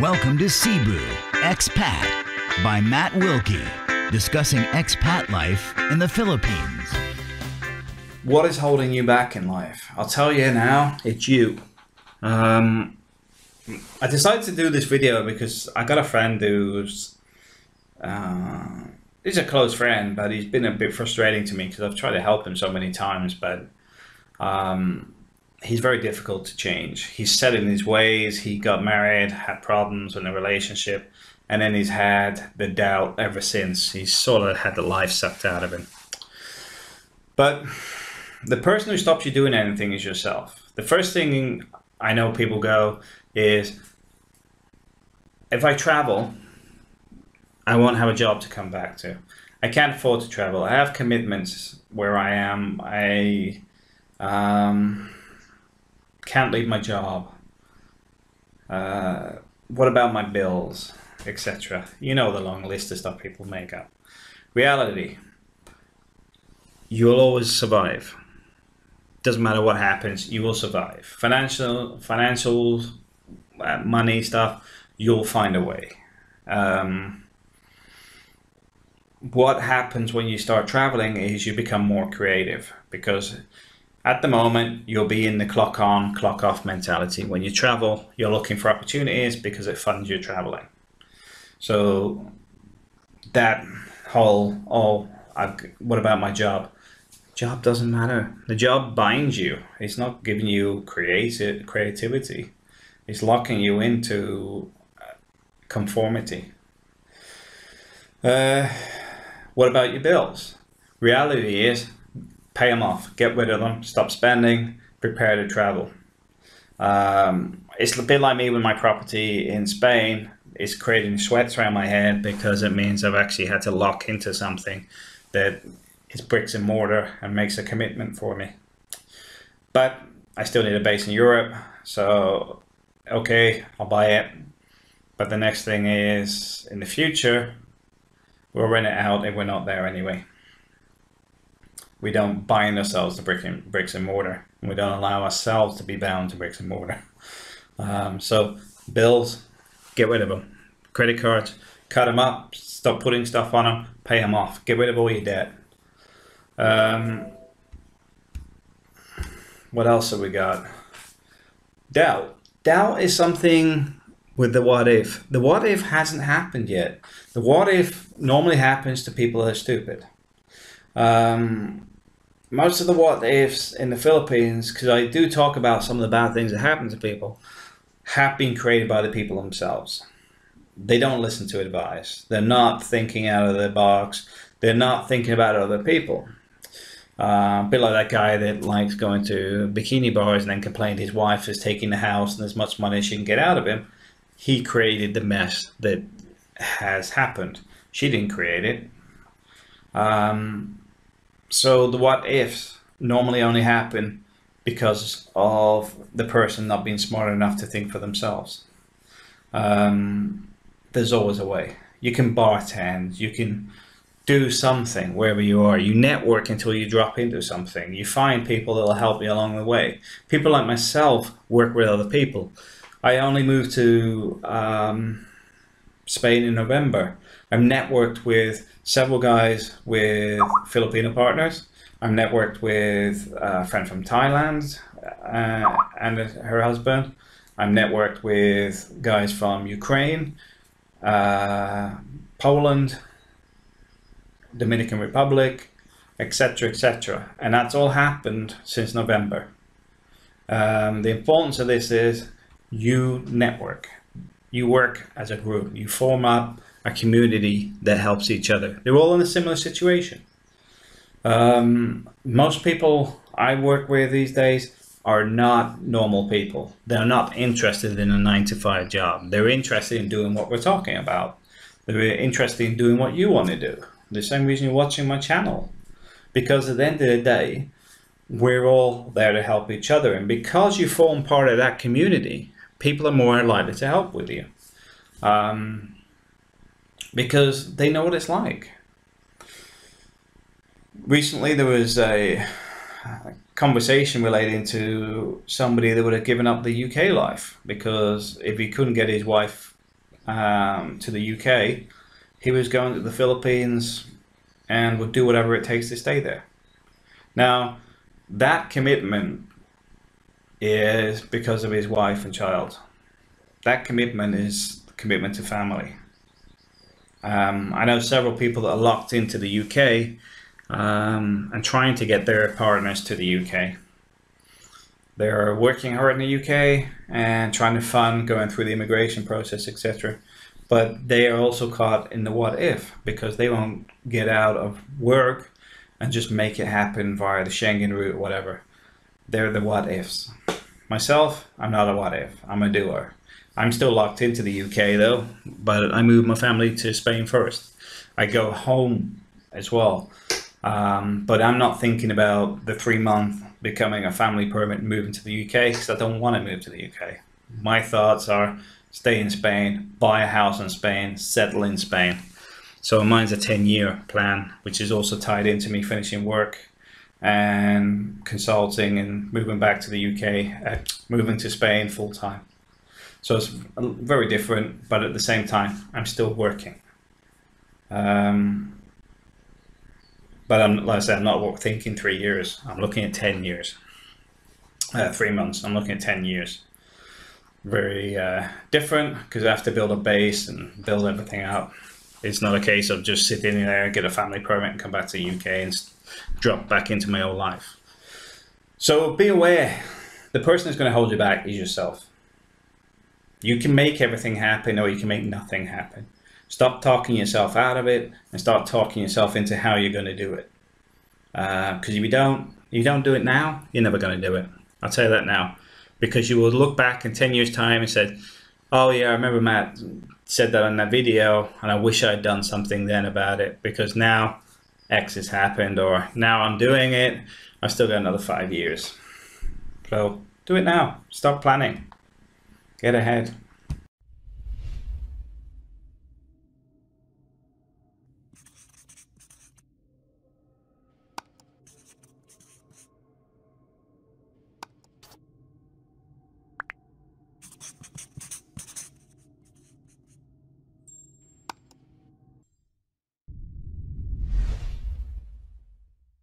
Welcome to Cebu Expat by Matt Wilkie, discussing expat life in the Philippines. What is holding you back in life? I'll tell you now, it's you. Um, I decided to do this video because I got a friend who's uh, he's a close friend, but he's been a bit frustrating to me because I've tried to help him so many times, but um, he's very difficult to change. He's set in his ways. He got married, had problems in a relationship, and then he's had the doubt ever since. He's sort of had the life sucked out of him. But the person who stops you doing anything is yourself. The first thing I know people go is if I travel, I won't have a job to come back to. I can't afford to travel. I have commitments where I am. I um, can't leave my job. Uh, what about my bills, etc. You know the long list of stuff people make up. Reality. You'll always survive. Doesn't matter what happens, you will survive. Financial, financial, uh, money stuff, you'll find a way. Um, what happens when you start traveling is you become more creative because at the moment, you'll be in the clock on, clock off mentality. When you travel, you're looking for opportunities because it funds your traveling. So that whole, oh, I've, what about my job? Job doesn't matter. The job binds you. It's not giving you creative creativity. It's locking you into uh, conformity. Uh, what about your bills? Reality is pay them off, get rid of them, stop spending, prepare to travel. Um, it's a bit like me with my property in Spain. It's creating sweats around my head because it means I've actually had to lock into something that is bricks and mortar and makes a commitment for me. But I still need a base in Europe, so okay, I'll buy it. But the next thing is in the future, we'll rent it out if we're not there anyway we don't bind ourselves to brick and, bricks and mortar. We don't allow ourselves to be bound to bricks and mortar. Um, so bills, get rid of them. Credit cards, cut them up. Stop putting stuff on them. Pay them off. Get rid of all your debt. Um, what else have we got? Doubt. Doubt is something with the what if. The what if hasn't happened yet. The what if normally happens to people that are stupid. Um, most of the what ifs in the Philippines, because I do talk about some of the bad things that happen to people, have been created by the people themselves. They don't listen to advice. They're not thinking out of the box. They're not thinking about other people. Uh, a bit like that guy that likes going to bikini bars and then complained his wife is taking the house and as much money as she can get out of him. He created the mess that has happened. She didn't create it. Um, so the what ifs normally only happen because of the person not being smart enough to think for themselves. Um, there's always a way. You can bartend, you can do something wherever you are. You network until you drop into something. You find people that will help you along the way. People like myself work with other people. I only moved to um, Spain in November. I've networked with several guys with Filipino partners. I'm networked with a friend from Thailand uh, and her husband. I'm networked with guys from Ukraine, uh, Poland, Dominican Republic, etc., etc. And that's all happened since November. Um, the importance of this is you network, you work as a group, you form up a community that helps each other. They're all in a similar situation. Um, most people I work with these days are not normal people. They're not interested in a nine to five job. They're interested in doing what we're talking about. They're interested in doing what you want to do. The same reason you're watching my channel. Because at the end of the day, we're all there to help each other. And because you form part of that community, people are more likely to help with you. Um, because they know what it's like. Recently, there was a, conversation relating to somebody that would have given up the UK life because if he couldn't get his wife um, to the UK, he was going to the Philippines and would do whatever it takes to stay there. Now, that commitment is because of his wife and child. That commitment is commitment to family. Um, I know several people that are locked into the UK um, and trying to get their partners to the UK. They're working hard in the UK and trying to fund going through the immigration process, etc. But they are also caught in the what if because they won't get out of work and just make it happen via the Schengen route, whatever. They're the what ifs. Myself, I'm not a what if. I'm a doer. I'm still locked into the UK though, but I moved my family to Spain first. I go home as well, um, but I'm not thinking about the three month becoming a family permit and moving to the UK because I don't want to move to the UK. My thoughts are stay in Spain, buy a house in Spain, settle in Spain. So mine's a 10 year plan, which is also tied into me finishing work and consulting and moving back to the UK, uh, moving to Spain full time. So it's very different, but at the same time, I'm still working. Um, but I'm, like I said, I'm not thinking three years. I'm looking at 10 years. Uh, three months. I'm looking at 10 years. Very uh, different because I have to build a base and build everything out. It's not a case of just sitting there, get a family permit, and come back to the UK and drop back into my old life. So be aware the person that's going to hold you back is yourself. You can make everything happen or you can make nothing happen. Stop talking yourself out of it and start talking yourself into how you're going to do it. Because uh, if you don't, if you don't do it now, you're never going to do it. I'll tell you that now. Because you will look back in 10 years' time and said, oh yeah, I remember Matt said that on that video and I wish I'd done something then about it because now X has happened or now I'm doing it. I've still got another five years. So do it now. Stop planning. Get ahead.